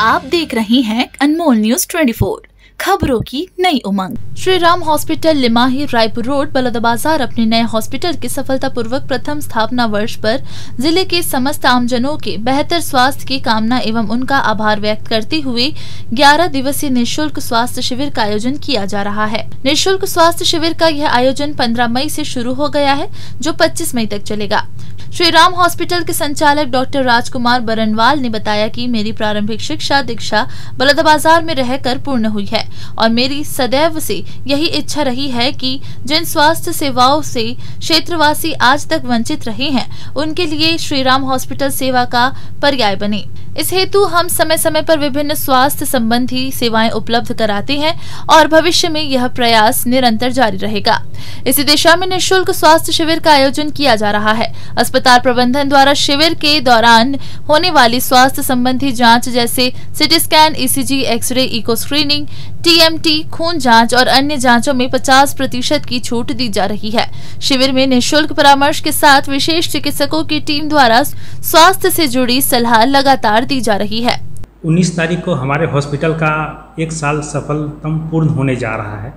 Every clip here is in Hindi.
आप देख रहे हैं अनमोल न्यूज़ 24 खबरों की नई उमंग। श्री राम हॉस्पिटल, लिमाही, रायपुर रोड, बलौदाबाजार अपने नए हॉस्पिटल के सफलतापूर्वक प्रथम स्थापना वर्ष पर ज़िले के समस्त आमजनों के बेहतर स्वास्थ्य की कामना एवं उनका आभार व्यक्त करते हुए 11 दिवसीय निशुल्क स्वास्थ्य शिविर का आयोजन किया जा रहा है। निशुल्क स्वास्थ्य शिविर का यह आयोजन 15 मई ऐसी शुरू हो गया है, जो 25 मई तक चलेगा। श्री राम हॉस्पिटल के संचालक डॉक्टर राजकुमार बरनवाल ने बताया कि मेरी प्रारंभिक शिक्षा दीक्षा बलौदाबाजार में रहकर पूर्ण हुई है और मेरी सदैव से यही इच्छा रही है कि जिन स्वास्थ्य सेवाओं से क्षेत्रवासी आज तक वंचित रहे हैं, उनके लिए श्री राम हॉस्पिटल सेवा का पर्याय बने। इस हेतु हम समय समय पर विभिन्न स्वास्थ्य संबंधी सेवाएँ उपलब्ध कराते हैं और भविष्य में यह प्रयास निरंतर जारी रहेगा। इसी दिशा में निःशुल्क स्वास्थ्य शिविर का आयोजन किया जा रहा है। अस्पताल प्रबंधन द्वारा शिविर के दौरान होने वाली स्वास्थ्य संबंधी जाँच जैसे CT scan ECG x ray echo screening TMT खून जाँच और अन्य जांचों में 50 प्रतिशत की छूट दी जा रही है। शिविर में निशुल्क परामर्श के साथ विशेष चिकित्सकों की टीम द्वारा स्वास्थ्य से जुड़ी सलाह लगातार दी जा रही है। 19 तारीख को हमारे हॉस्पिटल का एक साल सफलतम पूर्ण होने जा रहा है,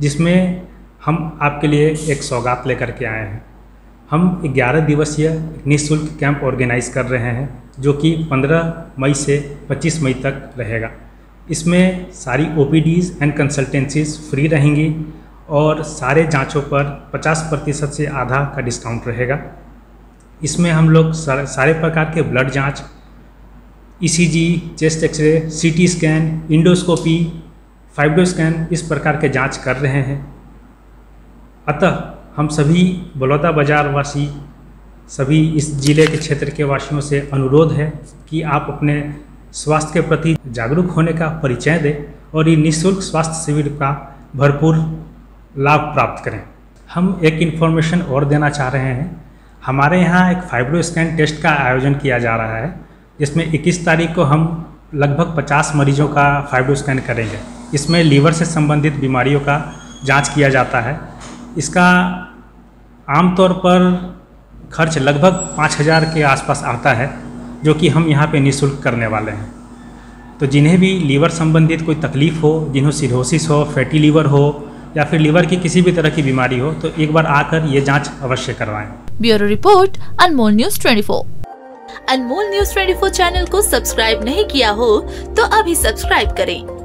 जिसमें हम आपके लिए एक सौगात लेकर के आए हैं। हम 11 दिवसीय निःशुल्क कैंप ऑर्गेनाइज कर रहे हैं, जो कि 15 मई से 25 मई तक रहेगा। इसमें सारी ओ एंड कंसल्टेंसीज फ्री रहेंगी और सारे जांचों पर 50 प्रतिशत से आधा का डिस्काउंट रहेगा। इसमें हम लोग सारे प्रकार के ब्लड जाँच, ECG, chest x ray, CT scan, endoscopy fibro scan इस प्रकार के जाँच कर रहे हैं। अतः हम सभी बलौदा बाज़ार वासी सभी इस ज़िले के क्षेत्र के वासियों से अनुरोध है कि आप अपने स्वास्थ्य के प्रति जागरूक होने का परिचय दें और ये निःशुल्क स्वास्थ्य शिविर का भरपूर लाभ प्राप्त करें। हम एक इन्फॉर्मेशन और देना चाह रहे हैं। हमारे यहाँ एक फाइब्रो स्कैन टेस्ट का आयोजन किया जा रहा है, जिसमें 21 तारीख को हम लगभग 50 मरीजों का फाइब्रो स्कैन करेंगे। इसमें लीवर से संबंधित बीमारियों का जाँच किया जाता है। इसका आमतौर पर खर्च लगभग पाँच हज़ार के आसपास आता है, जो कि हम यहाँ पे निःशुल्क करने वाले हैं। तो जिन्हें भी लीवर संबंधित कोई तकलीफ़ हो, जिन्हें सिरोसिस हो फैटी लीवर हो, या फिर लीवर की किसी भी तरह की बीमारी हो तो एक बार आकर ये जाँच अवश्य करवाएँ। Bureau report, Anmol news 24 Anmol news 24 channel को सब्सक्राइब नहीं किया हो तो अभी सब्सक्राइब करें।